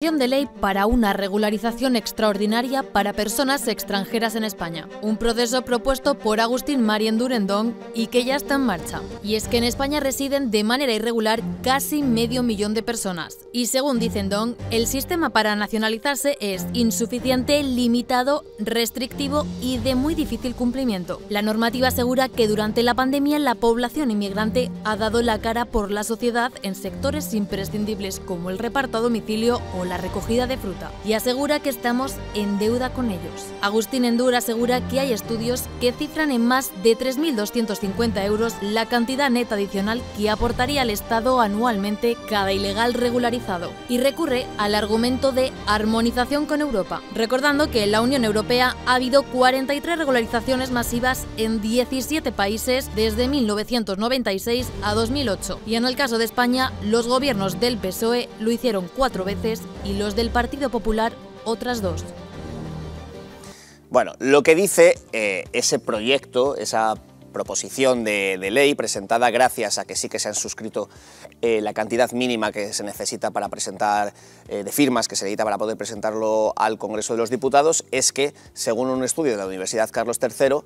de ley para una regularización extraordinaria para personas extranjeras en España, un proceso propuesto por Agustín Marien Durendón y que ya está en marcha. Y es que en España residen de manera irregular casi medio millón de personas. Y según dicen Don, el sistema para nacionalizarse es insuficiente, limitado, restrictivo y de muy difícil cumplimiento. La normativa asegura que durante la pandemia la población inmigrante ha dado la cara por la sociedad en sectores imprescindibles como el reparto a domicilio o la recogida de fruta y asegura que estamos en deuda con ellos. Agustín Endur asegura que hay estudios que cifran en más de 3.250 euros la cantidad neta adicional que aportaría al Estado anualmente cada ilegal regularizado y recurre al argumento de armonización con Europa, recordando que en la Unión Europea ha habido 43 regularizaciones masivas en 17 países desde 1996 a 2008 y en el caso de España los gobiernos del PSOE lo hicieron cuatro veces y los del Partido Popular otras dos. Bueno, lo que dice eh, ese proyecto, esa proposición de, ley presentada gracias a que sí que se han suscrito eh, la cantidad mínima que se necesita para presentar, eh, de firmas que se necesita para poder presentarlo al Congreso de los Diputados, es que, según un estudio de la Universidad Carlos III,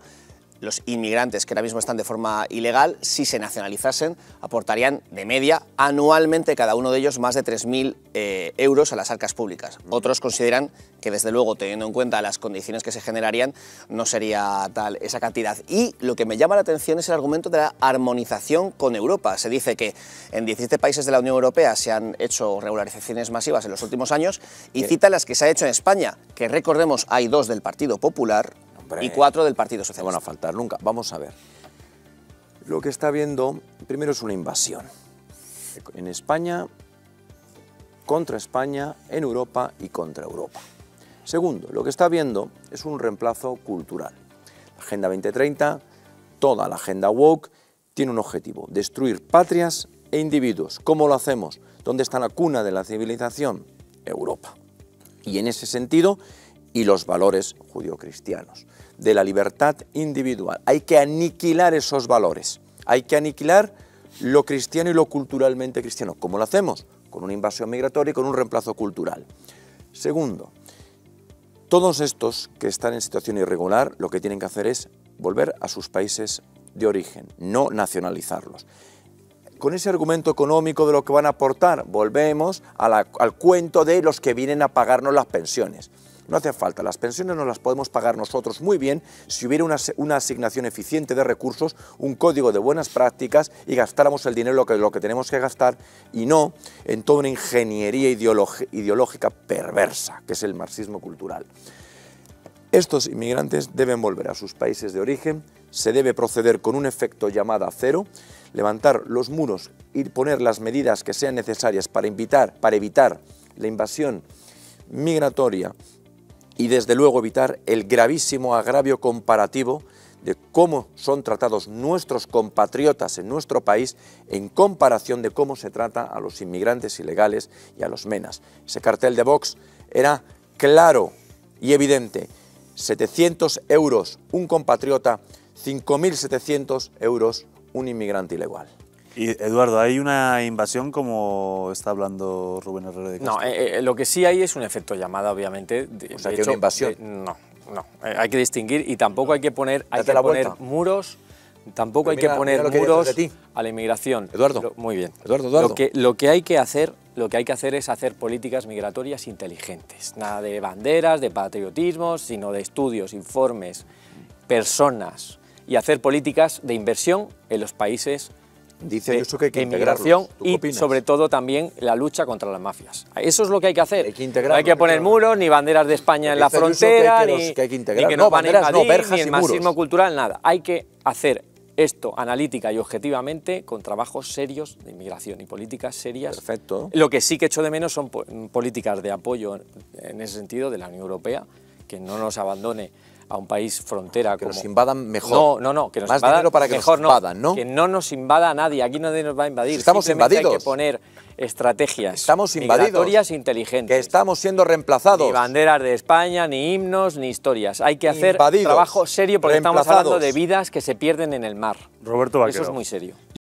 los inmigrantes que ahora mismo están de forma ilegal, si se nacionalizasen, aportarían de media anualmente cada uno de ellos más de 3.000 eh, euros a las arcas públicas. Otros consideran que desde luego, teniendo en cuenta las condiciones que se generarían, no sería tal esa cantidad. Y lo que me llama la atención es el argumento de la armonización con Europa. Se dice que en 17 países de la Unión Europea se han hecho regularizaciones masivas en los últimos años y cita las que se ha hecho en España, que recordemos hay dos del Partido Popular, y cuatro del Partido Socialista. van a faltar nunca. Vamos a ver. Lo que está viendo, primero es una invasión. En España, contra España, en Europa y contra Europa. Segundo, lo que está viendo es un reemplazo cultural. La Agenda 2030, toda la agenda woke, tiene un objetivo, destruir patrias e individuos. ¿Cómo lo hacemos? ¿Dónde está la cuna de la civilización? Europa. Y en ese sentido, y los valores judio-cristianos, de la libertad individual. Hay que aniquilar esos valores, hay que aniquilar lo cristiano y lo culturalmente cristiano. ¿Cómo lo hacemos? Con una invasión migratoria y con un reemplazo cultural. Segundo, todos estos que están en situación irregular lo que tienen que hacer es volver a sus países de origen, no nacionalizarlos. Con ese argumento económico de lo que van a aportar, volvemos al cuento de los que vienen a pagarnos las pensiones. No hace falta, las pensiones no las podemos pagar nosotros muy bien si hubiera una, asignación eficiente de recursos, un código de buenas prácticas y gastáramos el dinero lo que, lo que tenemos que gastar y no en toda una ingeniería ideológica perversa, que es el marxismo cultural. Estos inmigrantes deben volver a sus países de origen, se debe proceder con un efecto llamada cero, levantar los muros y poner las medidas que sean necesarias para, para evitar la invasión migratoria y desde luego evitar el gravísimo agravio comparativo de cómo son tratados nuestros compatriotas en nuestro país en comparación de cómo se trata a los inmigrantes ilegales y a los menas. Ese cartel de Vox era claro y evidente. 700 euros un compatriota, 5.700 euros un inmigrante ilegal. Y Eduardo, ¿hay una invasión como está hablando Rubén Herrera de Castro? No, eh, eh, lo que sí hay es un efecto llamada, obviamente. o sea, que una invasión. no, no, eh, hay que distinguir y tampoco hay que poner, hay que poner muros, tampoco hay que poner muros a la inmigración. Eduardo. muy bien. Eduardo, Eduardo. Lo que, lo que hay que hacer lo que hay que hacer es hacer políticas migratorias inteligentes. Nada de banderas, de patriotismo, sino de estudios, informes, personas y hacer políticas de inversión en los países Dice eso que hay que inmigración y sobre todo también la lucha contra las mafias. Eso es lo que hay que hacer. Hay que no hay que poner muros, ni banderas de España en la frontera, ni, que, que no, van a invadir, ni el marxismo cultural, nada. Hay que hacer esto analítica y objetivamente con trabajos serios de inmigración y políticas serias. Perfecto. Lo que sí que echo de menos son políticas de apoyo en ese sentido de la Unión Europea, que no nos abandone a un país frontera. Que nos invadan mejor. No, no, no, que nos Más invadan para que mejor nos invadan, ¿no? Que no nos invada a nadie, aquí nadie nos va a invadir. estamos invadidos. hay que poner estrategias estamos invadidos, inteligentes. Que estamos siendo reemplazados. Ni banderas de España, ni himnos, ni historias. Hay que hacer trabajo serio porque estamos hablando de vidas que se pierden en el mar. Roberto Eso es muy serio.